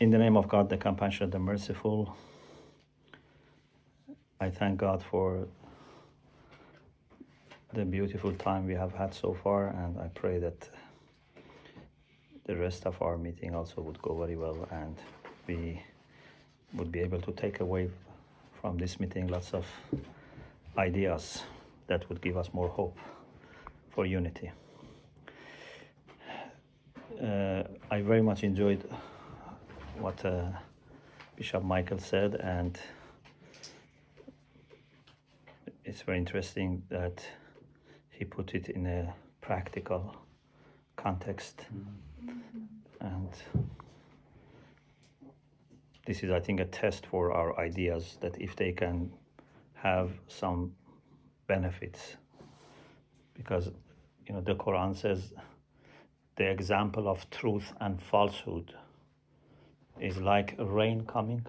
In the name of God, the compassionate, the merciful, I thank God for the beautiful time we have had so far, and I pray that the rest of our meeting also would go very well and we would be able to take away from this meeting lots of ideas that would give us more hope for unity. Uh, I very much enjoyed what uh, Bishop Michael said, and it's very interesting that he put it in a practical context. And this is, I think, a test for our ideas that if they can have some benefits, because you know the Quran says the example of truth and falsehood is like rain coming,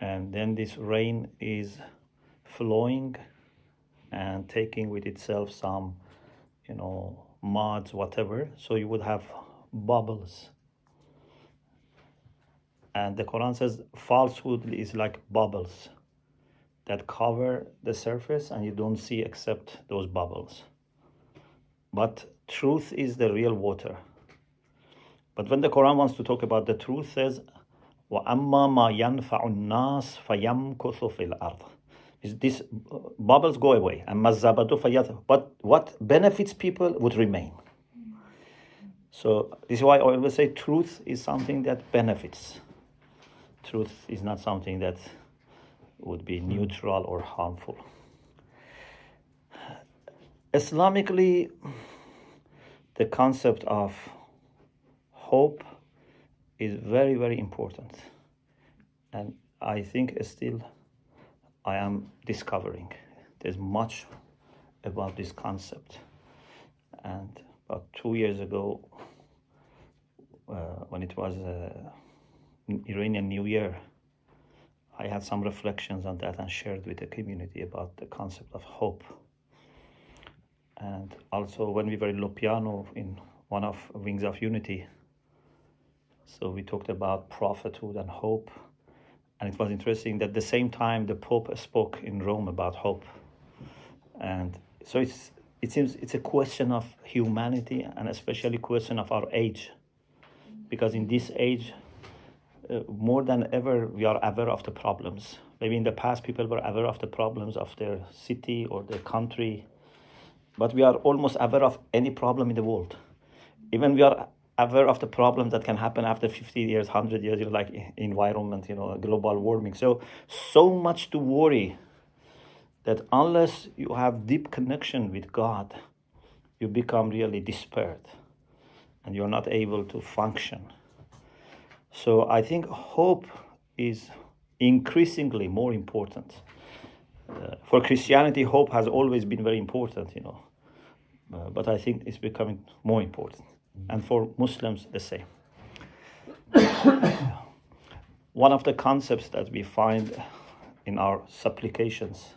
and then this rain is flowing and taking with itself some, you know, muds, whatever. So you would have bubbles. And the Quran says falsehood is like bubbles that cover the surface and you don't see except those bubbles. But truth is the real water. But when the Quran wants to talk about the truth, says, وَأَمَّا مَا يَنْفَعُ النَّاسِ فَيَمْكُثُ فِي الْأَرْضِ these bubbles go away. And But what benefits people would remain. So this is why I always say truth is something that benefits. Truth is not something that would be neutral or harmful. Islamically, the concept of hope is very, very important. And I think still I am discovering. There's much about this concept. And about two years ago, uh, when it was uh, Iranian New Year, I had some reflections on that and shared with the community about the concept of hope. And also, when we were in Loppiano in one of Wings of Unity, so we talked about prophethood and hope and it was interesting that the same time the Pope spoke in Rome about hope. And so it's, it seems it's a question of humanity and especially a question of our age. Because in this age, uh, more than ever, we are aware of the problems. Maybe in the past, people were aware of the problems of their city or their country, but we are almost aware of any problem in the world. Even we are aware of the problems that can happen after 50 years 100 years you know, like environment you know global warming. So so much to worry that unless you have deep connection with god you become really despaired and you're not able to function. So i think hope is increasingly more important. Uh, for christianity hope has always been very important you know uh, but i think it's becoming more important and for Muslims the same. One of the concepts that we find in our supplications,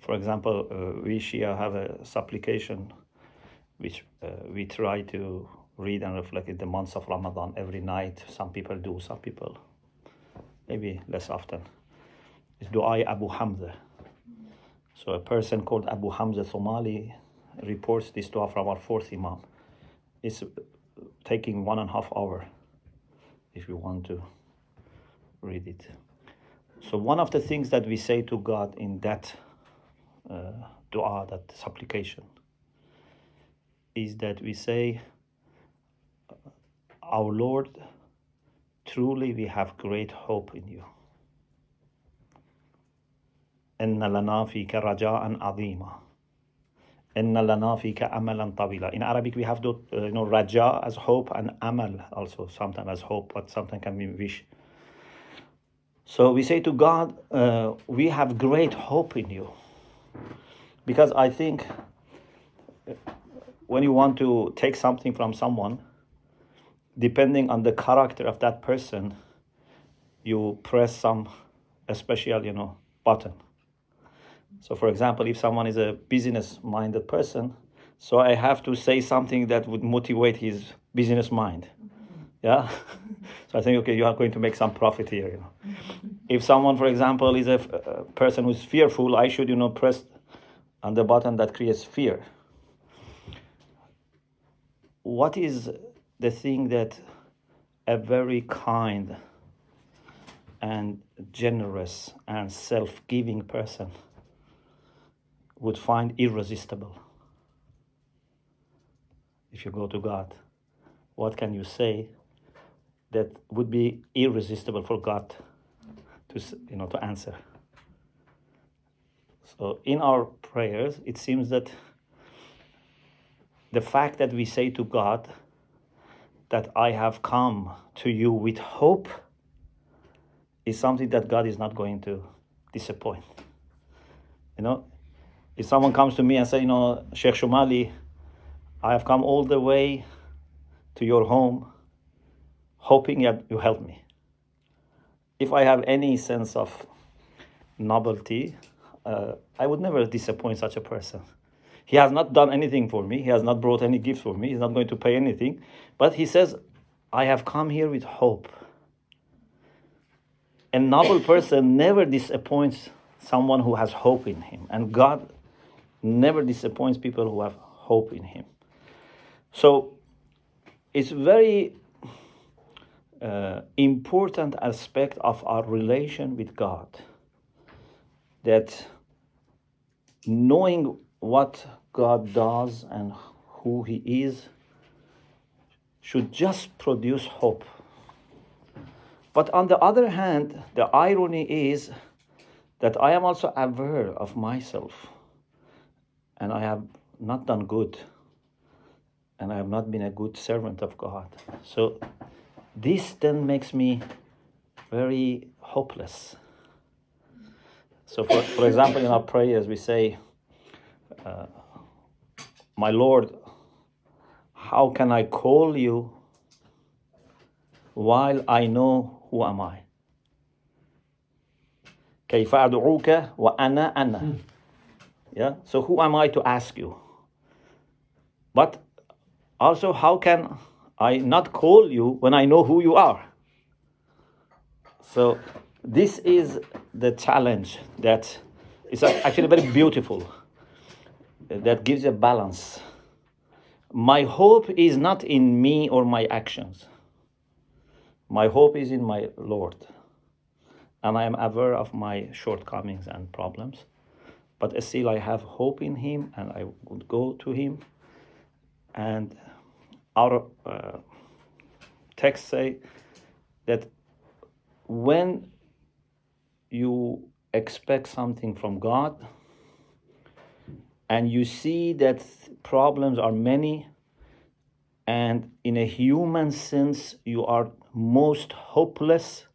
for example, uh, we Shia have a supplication which uh, we try to read and reflect in the months of Ramadan every night. Some people do, some people maybe less often. It's Dua Abu Hamza. So a person called Abu Hamza Somali reports this dua from our fourth Imam it's taking one and a half hour if you want to read it. So one of the things that we say to God in that uh, dua, that supplication, is that we say, Our Lord, truly we have great hope in you. إن لنا فيك رجاء عظيما Amalan tawila. In Arabic, we have the, uh, you know, raja as hope and amal also, sometimes as hope, but sometimes can be wish. So we say to God, uh, we have great hope in you. Because I think uh, when you want to take something from someone, depending on the character of that person, you press some special, you know, button. So, for example, if someone is a business minded person, so I have to say something that would motivate his business mind. Yeah. so I think, okay, you are going to make some profit here. You know. if someone, for example, is a, a person who's fearful, I should, you know, press on the button that creates fear. What is the thing that a very kind and generous and self giving person would find irresistible? If you go to God, what can you say that would be irresistible for God to, you know, to answer? So in our prayers, it seems that the fact that we say to God that I have come to you with hope is something that God is not going to disappoint. You know, if someone comes to me and say, you know, Sheikh Shomali, I have come all the way to your home hoping that you help me. If I have any sense of novelty, uh, I would never disappoint such a person. He has not done anything for me. He has not brought any gifts for me. He's not going to pay anything. But he says, I have come here with hope. A noble person never disappoints someone who has hope in him. And God never disappoints people who have hope in him. So it's very uh, important aspect of our relation with God that knowing what God does and who He is should just produce hope. But on the other hand, the irony is that I am also aware of myself and I have not done good and I have not been a good servant of God. So this then makes me very hopeless. So, for, for example, in our prayers, we say, uh, My Lord, how can I call you while I know who am I? كيف أدعوك وأنا أنا yeah, so who am I to ask you? But also, how can I not call you when I know who you are? So, this is the challenge that is actually very beautiful, that gives a balance. My hope is not in me or my actions. My hope is in my Lord. And I am aware of my shortcomings and problems. But still, I have hope in Him and I would go to Him. And our uh, text say that when you expect something from God and you see that problems are many and in a human sense you are most hopeless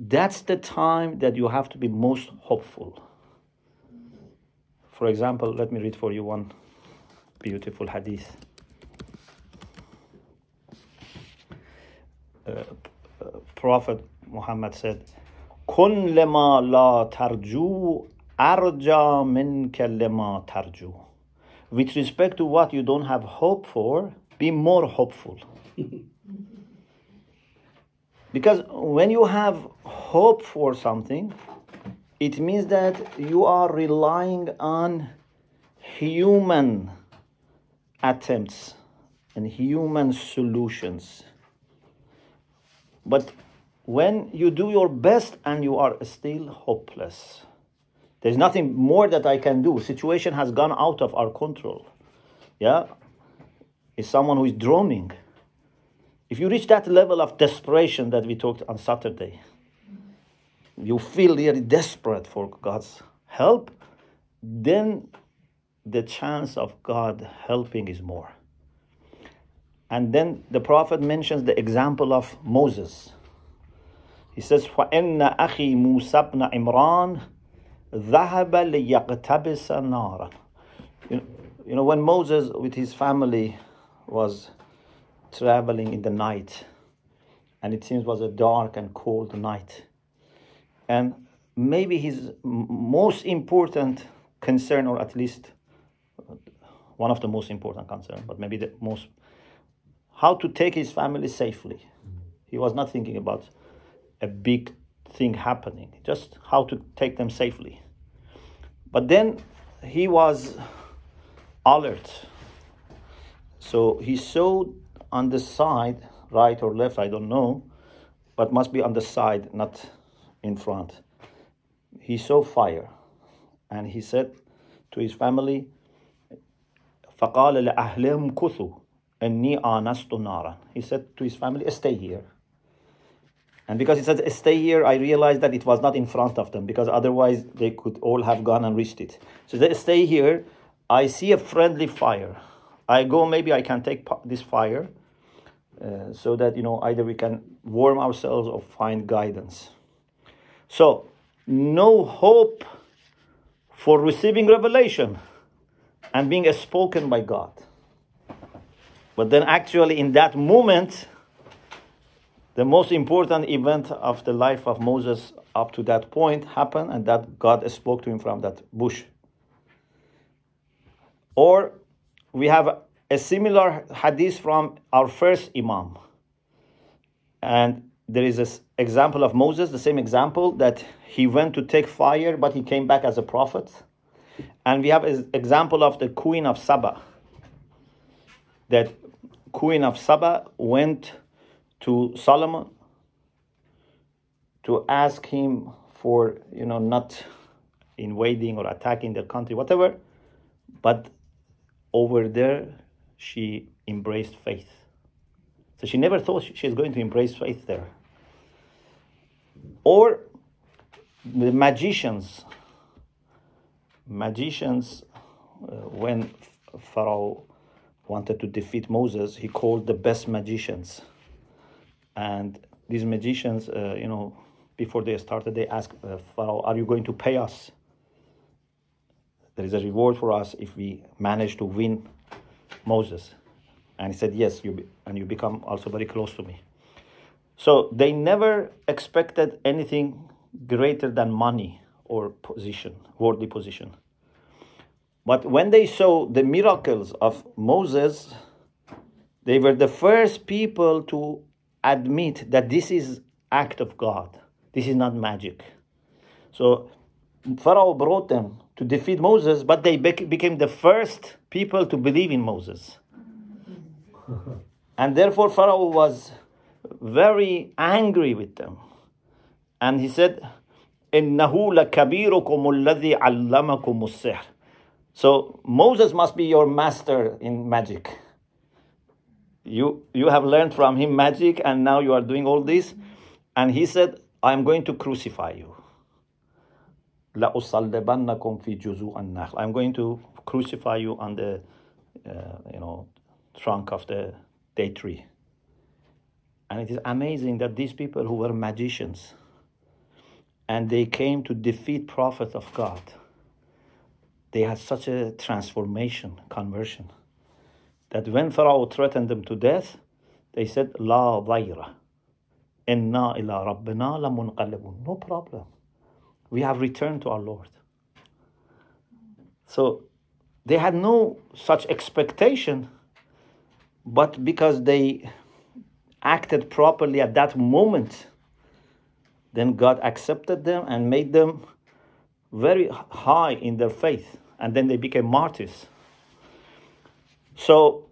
that's the time that you have to be most hopeful for example let me read for you one beautiful hadith uh, prophet muhammad said kun lema la tarju arja min lema tarju. With respect to what you don't have hope for, be more hopeful. because when you have hope for something, it means that you are relying on human attempts and human solutions. But when you do your best and you are still hopeless. There's nothing more that I can do. Situation has gone out of our control. Yeah? Is someone who is drowning. If you reach that level of desperation that we talked on Saturday, you feel really desperate for God's help, then the chance of God helping is more. And then the prophet mentions the example of Moses. He says, فَإِنَّ أَخِي مُوسَى بْنَ عِمْرَانَ ذَهَبَ لِيَقْتَبِسَ نَارًا you, you know, when Moses with his family was traveling in the night, and it seems was a dark and cold night, and maybe his most important concern, or at least one of the most important concern, but maybe the most how to take his family safely. He was not thinking about a big thing happening, just how to take them safely. But then he was alert. So he saw on the side, right or left, I don't know, but must be on the side, not in front. He saw fire and he said to his family, فقال لأهلهم كثوا إني آنست نارا. He said to his family, stay here. And because he said, stay here, I realized that it was not in front of them because otherwise they could all have gone and reached it. So they stay here. I see a friendly fire. I go, maybe I can take this fire uh, so that, you know, either we can warm ourselves or find guidance. So, no hope for receiving revelation and being spoken by God. But then, actually, in that moment, the most important event of the life of Moses up to that point happened, and that God spoke to him from that bush. Or we have a similar hadith from our first Imam. And there is this example of Moses, the same example that he went to take fire, but he came back as a prophet. And we have an example of the Queen of Saba. That Queen of Saba went to Solomon to ask him for, you know, not invading or attacking their country, whatever. But over there, she embraced faith. So she never thought she's going to embrace faith there. Or the magicians. Magicians, uh, when Pharaoh wanted to defeat Moses, he called the best magicians and these magicians, uh, you know, before they started, they asked uh, Pharaoh, Are you going to pay us? There is a reward for us if we manage to win Moses. And he said, Yes, you and you become also very close to me. So they never expected anything greater than money or position, worldly position. But when they saw the miracles of Moses, they were the first people to admit that this is act of God. This is not magic. So Pharaoh brought them to defeat Moses, but they became the first people to believe in Moses. and therefore Pharaoh was very angry with them. And he said, إِنَّهُ لَكَبِيرُكُمُ الَّذِي عَلَّمَكُمُ السِّحْرِ So Moses must be your master in magic you you have learned from him magic and now you are doing all this and he said i am going to crucify you i'm going to crucify you on the uh, you know trunk of the date tree and it is amazing that these people who were magicians and they came to defeat prophet of god they had such a transformation conversion that when Pharaoh threatened them to death, they said, La dhayra. Inna ila rabbina lamunqalibun. No problem. We have returned to our Lord. So they had no such expectation, but because they acted properly at that moment, then God accepted them and made them very high in their faith. And then they became martyrs. So,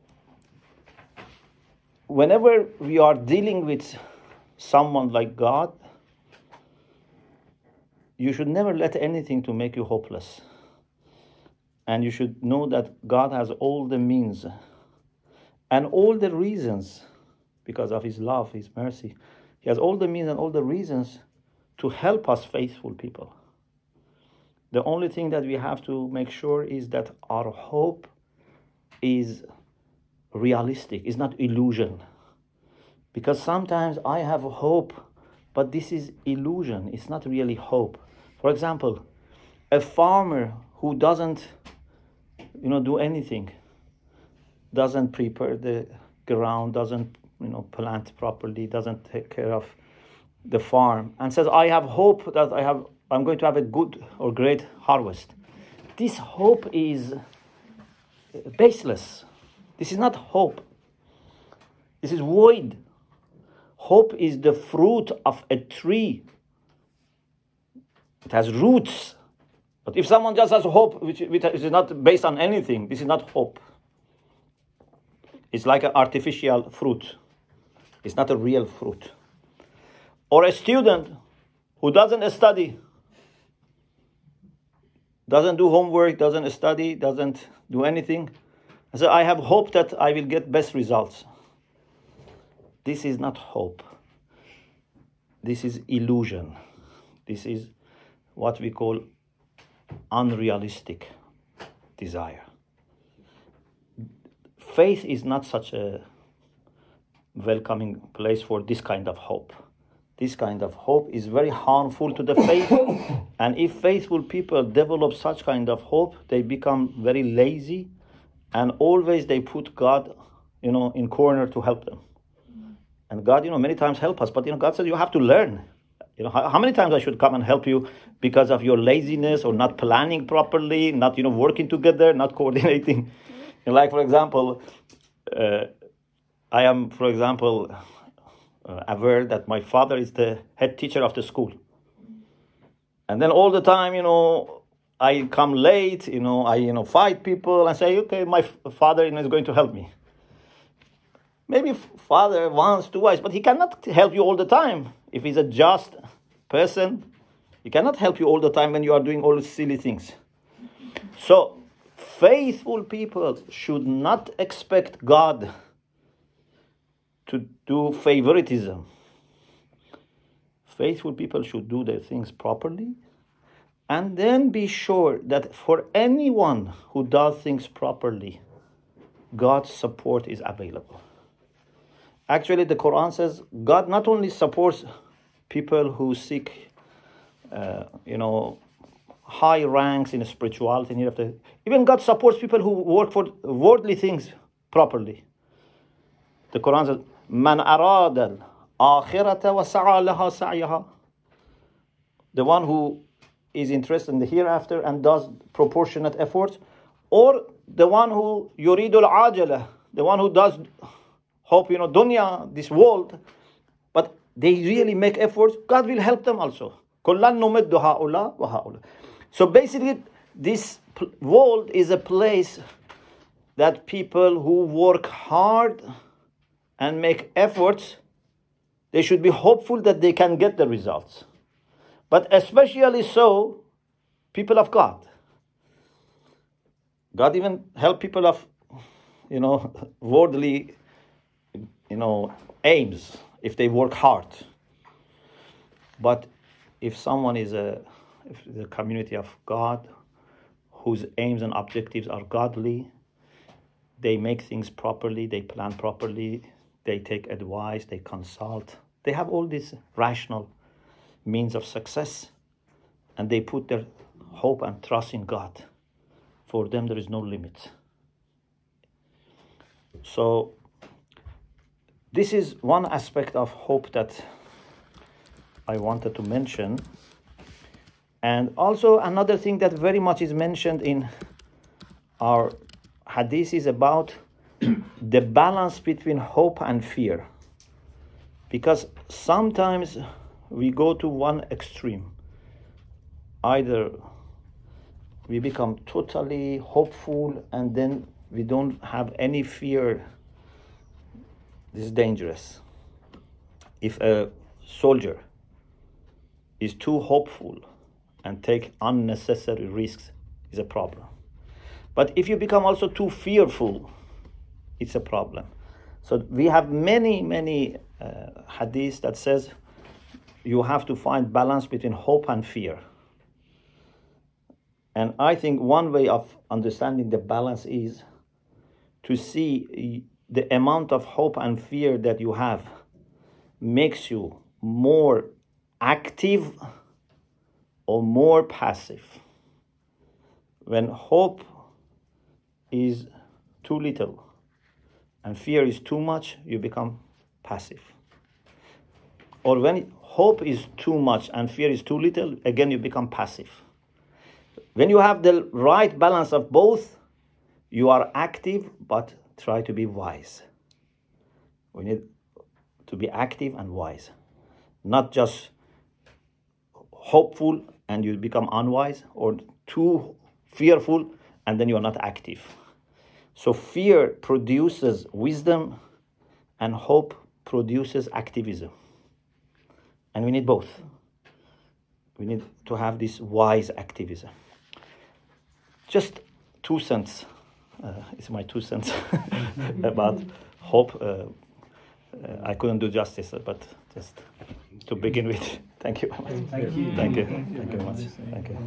whenever we are dealing with someone like God, you should never let anything to make you hopeless. And you should know that God has all the means and all the reasons because of his love, his mercy. He has all the means and all the reasons to help us faithful people. The only thing that we have to make sure is that our hope is realistic, it's not illusion. Because sometimes I have hope, but this is illusion, it's not really hope. For example, a farmer who doesn't you know do anything, doesn't prepare the ground, doesn't you know plant properly, doesn't take care of the farm and says I have hope that I have I'm going to have a good or great harvest. This hope is baseless. This is not hope. This is void. Hope is the fruit of a tree. It has roots. But if someone just has hope, which, which is not based on anything, this is not hope. It's like an artificial fruit. It's not a real fruit. Or a student who doesn't study, doesn't do homework, doesn't study, doesn't do anything. So I have hope that I will get best results. This is not hope. This is illusion. This is what we call unrealistic desire. Faith is not such a welcoming place for this kind of hope. This kind of hope is very harmful to the faith. and if faithful people develop such kind of hope, they become very lazy and always they put God, you know, in corner to help them. And God, you know, many times help us, but you know, God says you have to learn. You know, how, how, many times I should come and help you because of your laziness or not planning properly, not you know working together, not coordinating. You know, like for example, uh, I am, for example, uh, aware that my father is the head teacher of the school, and then all the time, you know, I come late. You know, I you know fight people and say, okay, my father you know, is going to help me. Maybe father once, twice, but he cannot help you all the time. If he's a just person, he cannot help you all the time when you are doing all these silly things. So, faithful people should not expect God to do favoritism. Faithful people should do their things properly and then be sure that for anyone who does things properly, God's support is available. Actually, the Quran says God not only supports people who seek, uh, you know, high ranks in spirituality, even God supports people who work for worldly things properly. The Quran says, The one who is interested in the hereafter and does proportionate efforts, or the one who yuridul ajala, the one who does hope, you know, dunya, this world, but they really make efforts, God will help them also. So basically, this world is a place that people who work hard and make efforts, they should be hopeful that they can get the results. But especially so, people of God. God even help people of, you know, worldly you know, aims if they work hard. But if someone is a if the community of God whose aims and objectives are godly, they make things properly, they plan properly, they take advice, they consult. They have all these rational means of success and they put their hope and trust in God. For them, there is no limit. So this is one aspect of hope that I wanted to mention. And also, another thing that very much is mentioned in our hadith is about the balance between hope and fear. Because sometimes we go to one extreme. Either we become totally hopeful and then we don't have any fear this is dangerous. If a soldier is too hopeful and take unnecessary risks, is a problem. But if you become also too fearful, it's a problem. So we have many, many uh, hadiths that says you have to find balance between hope and fear. And I think one way of understanding the balance is to see the amount of hope and fear that you have makes you more active or more passive. When hope is too little and fear is too much, you become passive. Or when hope is too much and fear is too little, again you become passive. When you have the right balance of both, you are active but try to be wise. We need to be active and wise, not just hopeful and you become unwise, or too fearful and then you are not active. So fear produces wisdom, and hope produces activism. And we need both. We need to have this wise activism. Just two cents. Uh, it's my two cents about hope. Uh, uh, I couldn't do justice, but just to begin with. Thank you. Thank you. Thank you. Thank you very much. Thank you.